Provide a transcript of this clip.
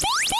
Beep,